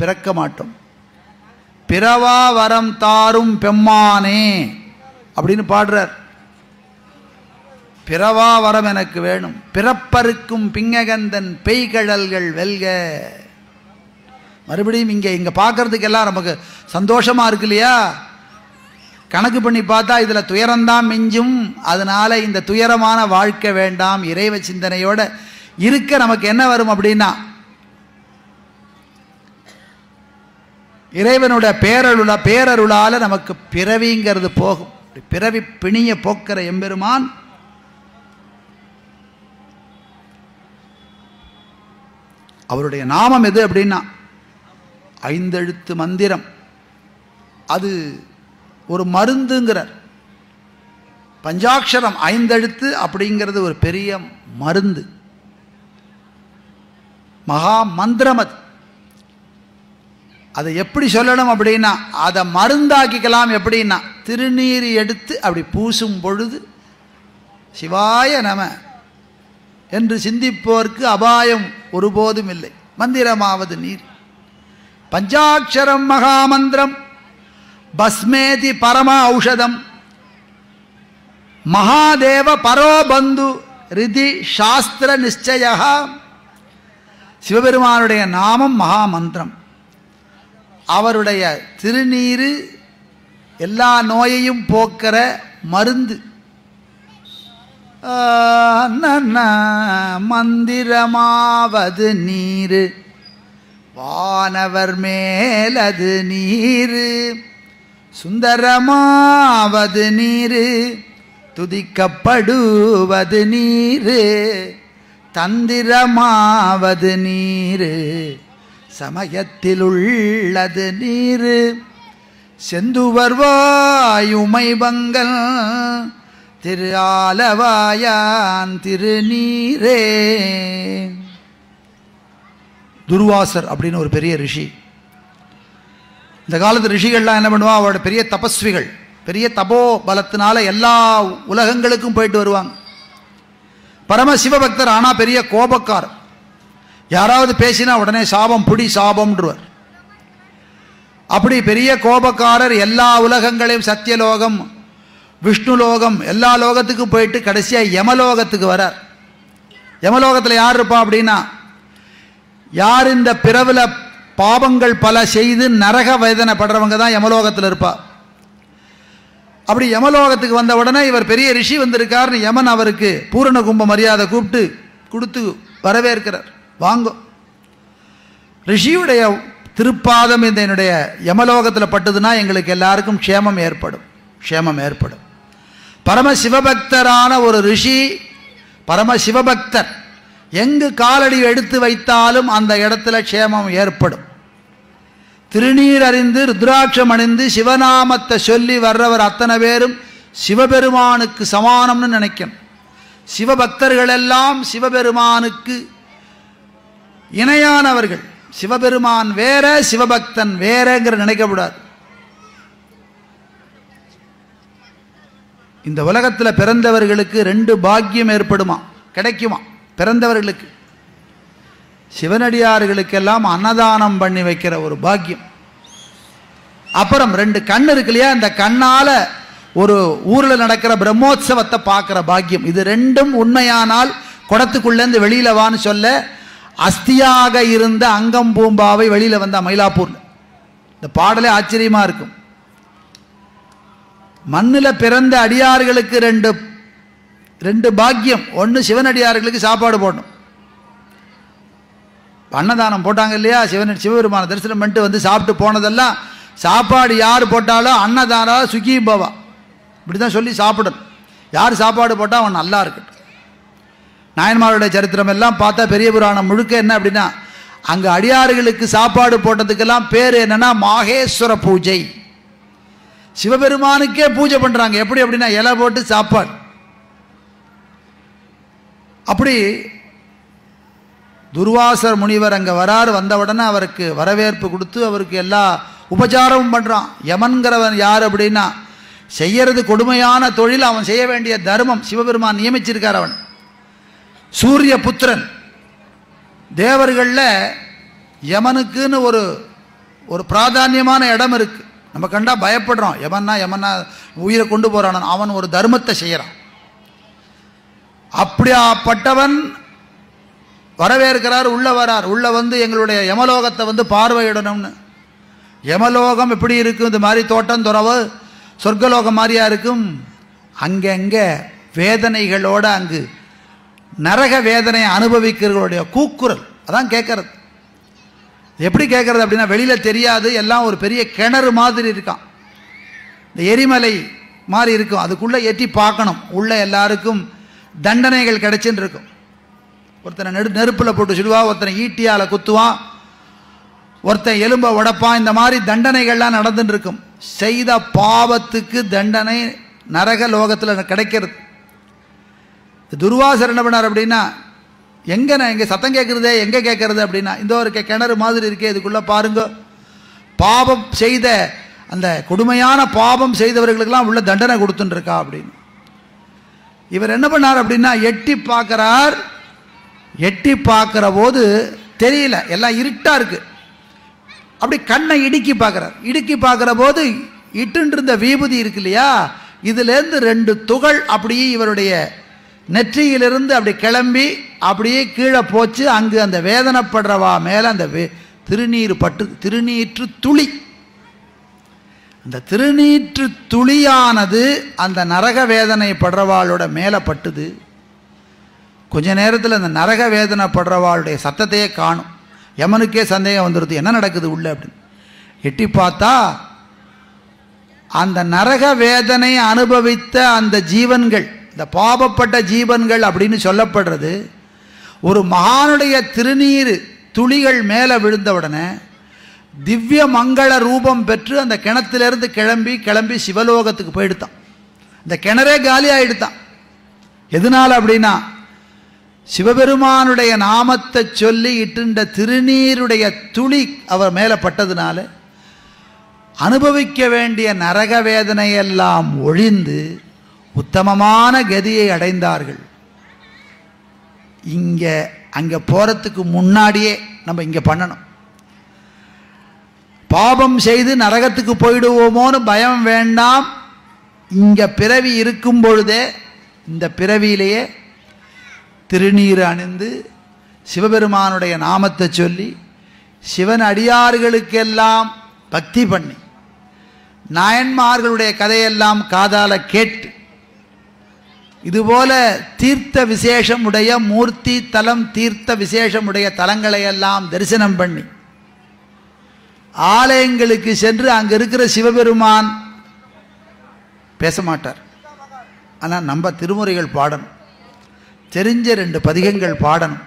பிறக்க மாட்டோம். பிறவா வரம் தாரும் பெம்மானே அப்படின்னு பாடுறார். பிறவா வரம் எனக்கு வேணும். பிறப்பருக்கும் பிங்ககந்தன் பெய்கழல்கள் வெல்க. மறுபடியும் இங்கே இங்கே பார்க்கறதுக்கெல்லாம் நமக்கு சந்தோஷமாக இருக்கு இல்லையா? கணக்கு பண்ணி பார்த்தா இதில் துயரம்தான் மிஞ்சும். அதனால இந்த துயரமான வாழ்க்கை வேண்டாம். இறைவ சிந்தனையோட இருக்க நமக்கு என்ன வரும் அப்படின்னா இறைவனோட பேரருள பேரருளால நமக்கு பிறவிங்கிறது போகும். பிறவி பிணிய போக்கிற எம்பெருமான் அவருடைய நாமம் எது அப்படின்னா ஐந்தெழுத்து மந்திரம். அது ஒரு மருந்துங்கிறார். பஞ்சாட்சரம் ஐந்தெழுத்து அப்படிங்கிறது ஒரு பெரிய மருந்து. மகா மந்திரம் அது அதை எப்படி சொல்லணும் அப்படின்னா அதை மருந்தாக்கிக்கலாம் எப்படின்னா திருநீர் எடுத்து அப்படி பூசும் பொழுது சிவாய நம என்று சிந்திப்போர்க்கு அபாயம் ஒருபோதும் இல்லை. மந்திரமாவது நீர். பஞ்சாட்சரம் மகாமந்திரம் பஸ்மேதி பரம ஔஷதம் மகாதேவ பரோபந்து ரிதி சாஸ்திர நிச்சய சிவபெருமானுடைய நாமம் மகாமந்திரம். அவருடைய திருநீரு எல்லா நோயையும் போக்கிற மருந்து. மந்திரமாவது நீர். வானவர் மேலது நீர். சுந்தரமாவது நீர். துதிக்கப்படுவது நீர். தந்திரமாவது நீர். சமயத்தில் உள்ளது நீரு. செந்துவர் வாயுமை பங்கல் திரு ஆலவாயான் திருநீரே துர்வாசர் அப்படின்னு ஒரு பெரிய ரிஷி. இந்த காலத்து ரிஷிகள்லாம் என்ன பண்ணுவா? அவரோட பெரிய தபஸ்விகள் பெரிய தபோ பலத்தினால எல்லா உலகங்களுக்கும் போயிட்டு வருவாங்க. பரம சிவபக்தர் ஆனால் பெரிய கோபக்கார் யாராவது பேசினா உடனே சாபம் புடி சாபம்ன்றவர். அப்படி பெரிய கோபக்காரர் எல்லா உலகங்களையும் சத்தியலோகம் விஷ்ணுலோகம் எல்லா லோகத்துக்கும் போயிட்டு கடைசியாக யமலோகத்துக்கு வரார். யமலோகத்தில் யார் இருப்பா அப்படின்னா யார் இந்த பிறவில் பாவங்கள் பல செய்து நரக வேதனைப்படுறவங்க தான் யமலோகத்தில் இருப்பா. அப்படி யமலோகத்துக்கு வந்த உடனே இவர் பெரிய ரிஷி வந்திருக்காருன்னு யமன் அவருக்கு பூரண கும்ப மரியாதை கூப்பிட்டு கொடுத்து வரவேற்கிறார். வாங்கும். ரிஷியுடைய திருப்பாதம் இந்த என்னுடைய யமலோகத்தில் பட்டதுன்னா எங்களுக்கு எல்லாருக்கும் க்ஷேமம் ஏற்படும். க்ஷேமம் ஏற்படும். பரம சிவபக்தரான ஒரு ரிஷி பரம சிவபக்தர் எங்கு காலடி எடுத்து வைத்தாலும் அந்த இடத்துல க்ஷேமம் ஏற்படும். திருநீர் அறிந்து ருத்ராட்சம் அணிந்து சிவநாமத்தை சொல்லி வர்றவர் அத்தனை பேரும் சிவபெருமானுக்கு சமானம்னு நினைக்கணும். சிவபக்தர்கள் எல்லாம் சிவபெருமானுக்கு இணையானவர்கள். சிவபெருமான் வேற சிவபக்தன் வேறங்கிற நினைக்கக்கூடாது இந்த உலகத்தில் பிறந்தவர்களுக்கு ரெண்டு பாக்கியம் ஏற்படுமா? கிடைக்குமா? பிறந்தவர்களுக்கு. சிவனடியார்களுக்கெல்லாம் அன்னதானம் பண்ணி வைக்கிற ஒரு பாக்கியம். அப்புறம் ரெண்டு கண் இருக்கு இல்லையா? இந்த கண்ணால ஒரு ஊரில் நடக்கிற பிரம்மோத்சவத்தை பார்க்குற பாக்கியம். இது ரெண்டும் உண்மையானால் குடத்துக்குள்ளேருந்து வெளியில வான்னு சொல்ல அஸ்தியாக இருந்த அங்கம் பூம்பாவை வெளியில வந்தா மயிலாப்பூர்ல. இந்த பாடலே ஆச்சரியமா இருக்கும். மண்ணில் பிறந்த அடியார்களுக்கு ரெண்டு ரெண்டு பாக்கியம். ஒன்று சிவனடியார்களுக்கு சாப்பாடு போடணும். அன்னதானம் போட்டாங்க இல்லையா? சிவன் சிவபெருமான தரிசனம் பண்ணிட்டு வந்து சாப்பிட்டு போனதெல்லாம் சாப்பாடு யார் போட்டாலும் அன்னதானா சுகி பவா. இப்படி தான் சொல்லி சாப்பிடணும். யார் சாப்பாடு போட்டால் அவன் நல்லா இருக்கட்டும். நாயன்மாருடைய சரித்திரம் எல்லாம் பார்த்தா பெரிய புராணம். முழுக்க என்ன அப்படின்னா அங்கே அடியாறுகளுக்கு சாப்பாடு போட்டதுக்கெல்லாம் பேர் என்னன்னா மாகேஸ்வர பூஜை. சிவபெருமானுக்கே பூஜை பண்ணுறாங்க எப்படி அப்படின்னா இலை போட்டு சாப்பாடு. அப்படி துர்வாசர் முனிவர் அங்கே வராரு வந்த உடனே அவருக்கு வரவேற்பு கொடுத்து அவருக்கு எல்லா உபச்சாரமும் பண்ணுறான் யமன்கிறவன் யார் அப்படின்னா செய்யறது கொடுமையான தொழில் அவன் செய்ய வேண்டிய தர்மம். சிவபெருமான் நியமிச்சிருக்கார் அவன். சூரிய புத்திரன் தேவர்களில் யமனுக்குன்னு ஒரு ஒரு பிராதானியமான இடம் இருக்குது நம்ம கண்டா பயப்படுறோம். யமன்னா எவன்னா உயிரை கொண்டு போகிறான் அவன் ஒரு தர்மத்தை செய்கிறான் அப்படியாப்பட்டவன் வரவேற்கிறார் உள்ள வரார். உள்ள வந்து எங்களுடைய யமலோகத்தை வந்து பார்வையிடணும்னு. யமலோகம் எப்படி இருக்கும் இந்த மாதிரி தோட்டம் துறவு சொர்க்கலோகம் மாதிரியா இருக்கும்? அங்கங்கே வேதனைகளோடு அங்கு நரக வேதனையை அனுபவிக்கிறவர்களுடைய கூக்குரல். அதான் கேட்கறது எப்படி கேட்கறது அப்படின்னா வெளியில் தெரியாது எல்லாம் ஒரு பெரிய கிணறு மாதிரி இருக்கான். இந்த எரிமலை மாதிரி இருக்கும். அதுக்குள்ளே எட்டி பார்க்கணும். உள்ள எல்லாருக்கும் தண்டனைகள் கிடைச்சுன்னு இருக்கும். ஒருத்தனை நெடு நெருப்பில் போட்டு சுடுவா ஒருத்தனை ஈட்டியால் குத்துவான் ஒருத்தன் எலும்பை உடப்பான் இந்த மாதிரி தண்டனைகள்லாம் நடந்துட்டு இருக்கும். செய்த பாவத்துக்கு தண்டனை நரக லோகத்தில் கிடைக்கிறது. துர்வாசர் என்ன பண்ணார் அப்படின்னா எங்க நான் எங்க சத்தம் கேட்கறதே எங்க கேட்கறது அப்படின்னா இந்த ஒரு கிணறு மாதிரி இருக்கே இதுக்குள்ள பாருங்க. பாவம் செய்த அந்த கொடுமையான பாவம் செய்தவர்களுக்கெல்லாம் உள்ள தண்டனை கொடுத்துட்டு இருக்கா அப்படின்னு. இவர் என்ன பண்ணார் அப்படின்னா எட்டி பார்க்குறார் எட்டி பார்க்கிற போது தெரியல எல்லாம் இருட்டா இருக்கு. அப்படி கண்ணை இடுக்கி பார்க்கறார். இடுக்கி பார்க்குற போது இட்டுன்றிருந்த விபூதி இருக்கு இல்லையா? இதுலேருந்து ரெண்டு துகள் அப்படியே இவருடைய நெற்றியிலிருந்து அப்படி கிளம்பி அப்படியே கீழே போச்சு. அங்கு அந்த வேதனைப்படுறவா மேலே அந்த வே- திருநீர் பட்டு திருநீற்று துளி. அந்த திருநீற்று துளியானது அந்த நரக வேதனை படுறவாளோட மேலே பட்டுது. கொஞ்ச நேரத்தில் அந்த நரக வேதனை படுறவாளுடைய சத்தத்தையே காணும். யமனுக்கே சந்தேகம் வந்துடுது என்ன நடக்குது உள்ள அப்படின்னு. எட்டி பார்த்தா அந்த நரக வேதனை அனுபவித்த அந்த ஜீவன்கள் இந்த பாபப்பட்ட ஜீவன்கள் அப்படின்னு சொல்லப்படுறது ஒரு மகானுடைய திருநீர் துளிகள் மேலே விழுந்த உடனே திவ்ய மங்கள ரூபம் பெற்று அந்த கிணத்திலிருந்து கிளம்பி கிளம்பி சிவலோகத்துக்கு போயிடுத்தான். இந்த கிணறே காலி ஆயிடுத்தான். எதனால் அப்படின்னா சிவபெருமானுடைய நாமத்தை சொல்லி இட்டுண்ட திருநீருடைய துளி அவர் மேலே பட்டதுனால அனுபவிக்க வேண்டிய நரக வேதனையெல்லாம் ஒழிந்து உத்தமமான கதியை அடைந்தார்கள். இங்க அங்க போறதுக்கு முன்னாடியே நம்ம இங்க பண்ணணும். பாபம் செய்து நரகத்துக்கு போயிடுவோமோன்னு பயம் வேண்டாம். இங்க பிறவி இருக்கும் பொழுதே இந்த பிறவியிலேயே திருநீர் அணிந்து சிவபெருமானுடைய நாமத்தை சொல்லி சிவன் அடியார்களுக்கெல்லாம் பக்தி பண்ணி நாயன்மார்களுடைய கதையெல்லாம் காதால கேட்டு இதுபோல தீர்த்த விசேஷமுடைய மூர்த்தி தலம் தீர்த்த விசேஷமுடைய தலங்களையெல்லாம் தரிசனம் பண்ணி ஆலயங்களுக்கு சென்று அங்கே இருக்கிற சிவபெருமான் பேச மாட்டார். ஆனால் நம்ம திருமுறைகள் பாடணும். தெரிஞ்ச ரெண்டு பதிகங்கள் பாடணும்.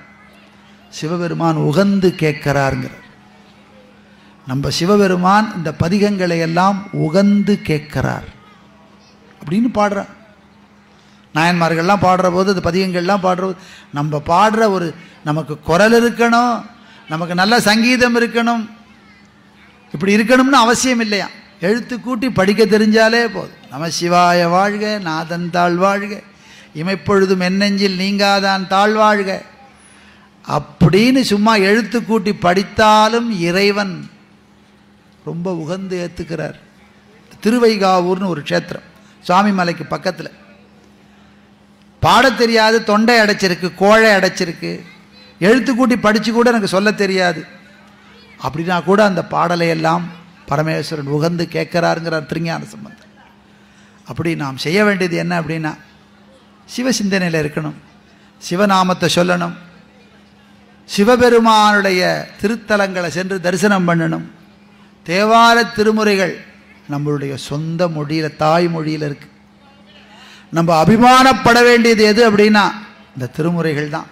சிவபெருமான் உகந்து கேட்கிறாருங்கிற நம்ம சிவபெருமான் இந்த பதிகங்களை எல்லாம் உகந்து கேட்கிறார் அப்படின்னு பாடுறான். நாயன்மார்கள்லாம் பாடுற போது அது பதிகங்கள்லாம் பாடுற போது நம்ம பாடுற ஒரு நமக்கு குரல் இருக்கணும் நமக்கு நல்ல சங்கீதம் இருக்கணும். இப்படி இருக்கணும்னு அவசியம் இல்லையா? எழுத்து கூட்டி படிக்க தெரிஞ்சாலே போதும். நம சிவாய வாழ்க நாதன் தாழ் வாழ்க. இமைப்பொழுதும் என்னெஞ்சில் நீங்காதான் தாழ்வாழ்க அப்படின்னு சும்மா எழுத்து கூட்டி படித்தாலும் இறைவன் ரொம்ப உகந்து ஏற்றுக்கிறார் திருவைகாவூர்னு ஒரு க்ஷேத்திரம். சுவாமி மலைக்கு பக்கத்தில். பாடத் தெரியாது தொண்டை அடைச்சிருக்கு கோழை அடைச்சிருக்கு. எழுத்து கூட்டி படித்து கூட எனக்கு சொல்ல தெரியாது. அப்படின்னா கூட அந்த பாடலை எல்லாம் பரமேஸ்வரன் உகந்து கேட்கிறாருங்கிறார் திருஞான சம்பந்தம். அப்படி நாம் செய்ய வேண்டியது என்ன அப்படின்னா சிவ சிந்தனையில் இருக்கணும். சிவநாமத்தை சொல்லணும். சிவபெருமானுடைய திருத்தலங்களை சென்று தரிசனம் பண்ணணும். தேவார திருமுறைகள் நம்மளுடைய சொந்த மொழியில் தாய்மொழியில் இருக்குது நம்ம அபிமானப்பட வேண்டியது எது அப்படின்னா இந்த திருமுறைகள் தான்.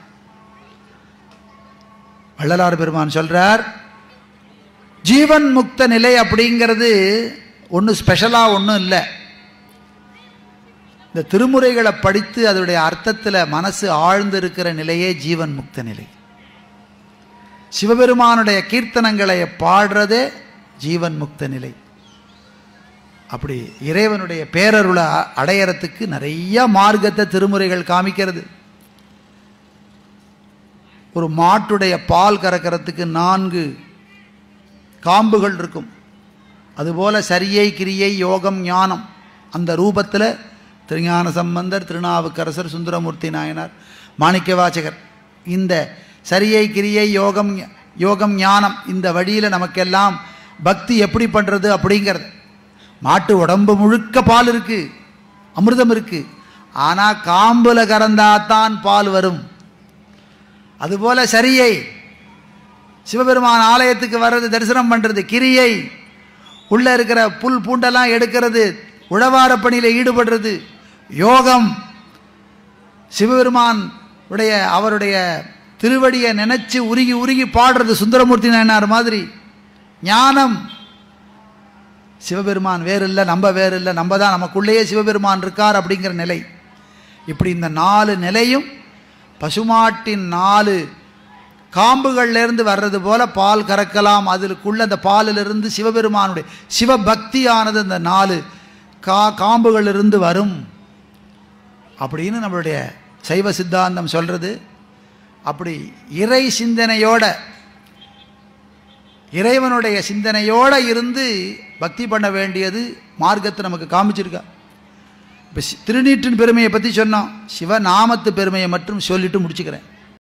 வள்ளலார் பெருமான் சொல்றார் ஜீவன் முக்த நிலை அப்படிங்கிறது ஒன்றும் ஸ்பெஷலாக ஒன்றும் இல்லை. இந்த திருமுறைகளை படித்து அதனுடைய அர்த்தத்தில் மனசு ஆழ்ந்து இருக்கிற நிலையே ஜீவன் முக்த நிலை. சிவபெருமானுடைய கீர்த்தனங்களை பாடுறதே ஜீவன் முக்த நிலை. அப்படி இறைவனுடைய பேரருளை அடையறத்துக்கு நிறைய மார்க்கத்தை திருமுறைகள் காமிக்கிறது. ஒரு மாட்டுடைய பால் கறக்கிறதுக்கு நான்கு காம்புகள் இருக்கும். அதுபோல சரியை கிரியை யோகம் ஞானம் அந்த ரூபத்தில் திருஞான சம்பந்தர் திருநாவுக்கரசர் சுந்தரமூர்த்தி நாயனார் மாணிக்க வாசகர் இந்த சரியை கிரியை யோகம் யோகம் ஞானம் இந்த வழியில் நமக்கெல்லாம் பக்தி எப்படி பண்ணுறது அப்படிங்கிறது. மாட்டு உடம்பு முழுக்க பால் இருக்கு அமிர்தம் இருக்கு. ஆனால் காம்புல கறந்தாதான் பால் வரும். அதுபோல சரியை சிவபெருமான் ஆலயத்துக்கு வர்றது தரிசனம் பண்ணுறது கிரியை உள்ளே இருக்கிற புல் பூண்டெல்லாம் எடுக்கிறது உழவார பணியில் ஈடுபடுறது யோகம். சிவபெருமான் உடைய அவருடைய திருவடியை நினச்சி உருகி உருகி பாடுறது சுந்தரமூர்த்தி நாயனார் மாதிரி. ஞானம். சிவபெருமான் வேறு இல்லை நம்ம வேறு இல்லை நம்ம தான் நமக்குள்ளேயே சிவபெருமான் இருக்கார் அப்படிங்கிற நிலை. இப்படி இந்த நாலு நிலையும் பசுமாட்டின் நாலு காம்புகள்லேருந்து வர்றது போல பால் கறக்கலாம் அதுக்குள்ளே அந்த பாலிலிருந்து சிவபெருமானுடைய சிவபக்தியானது அந்த நாலு கா காம்புகளிலிருந்து வரும் அப்படின்னு நம்மளுடைய சைவ சித்தாந்தம் சொல்கிறது அப்படி இறை சிந்தனையோட இறைவனுடைய சிந்தனையோடு இருந்து பக்தி பண்ண வேண்டியது மார்க்கத்தை நமக்கு காமிச்சிருக்கா. இப்போ திருநீற்றின் பெருமையை பற்றி சொன்னோம். சிவநாமத்து பெருமையை மட்டும் சொல்லிட்டு முடிச்சுக்கிறேன்.